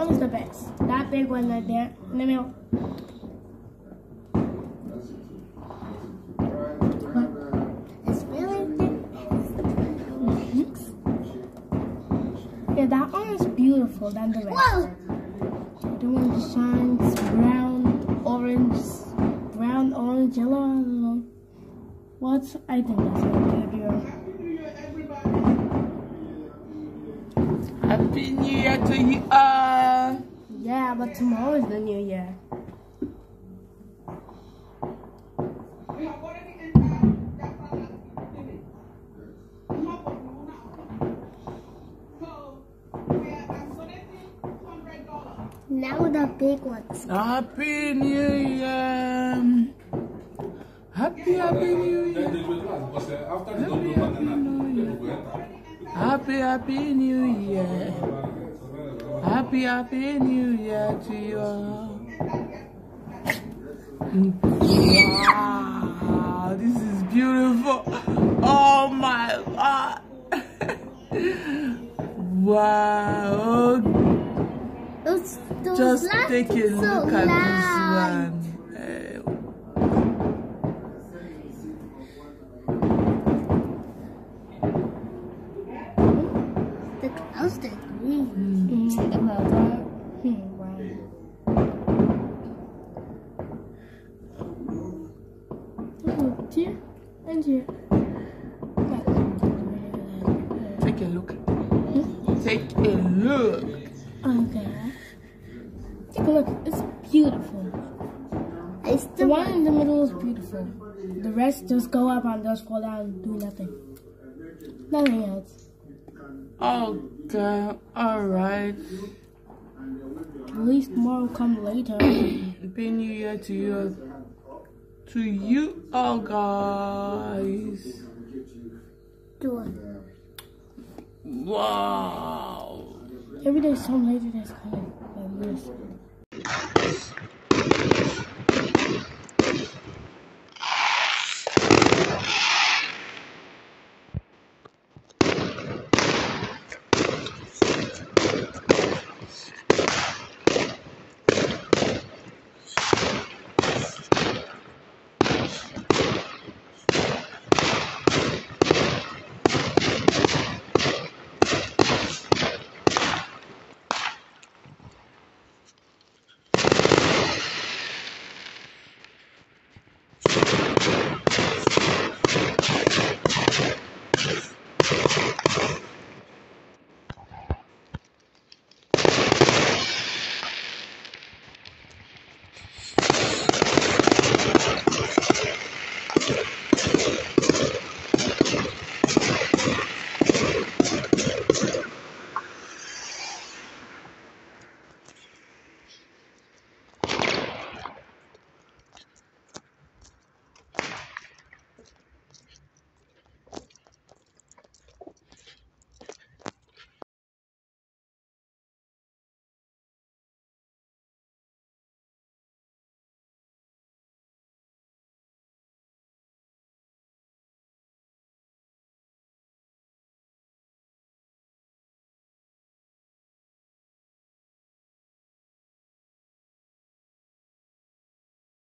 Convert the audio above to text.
That one is the best. That big one right there in the middle. It's really big. Mm-hmm. Yeah, that one is beautiful than the rest. Whoa! The one that shines brown, orange, brown, orange, yellow. I don't know. What? I think that's what it be wrong. Happy New Year to you all. Yeah, but tomorrow is the new year. Now the big ones. Happy New Year. Happy, happy New Year. Happy, happy New Year. Happy, happy New Year to you all. Wow, this is beautiful. Oh my God. wow. Those, those Just take a two so look at loud. this one. The clouds are green. Mm, the clouds are hmm. Oh, dear. And here. Take a look. Take a look. Okay. Take a look. It's beautiful. I The one in the middle is beautiful. The rest just go up and just fall down and do nothing. Nothing else. Okay, alright. At least more will come later. Happy New Year to you. To you all guys. do it. Wow. Every day some later that's coming. Like this.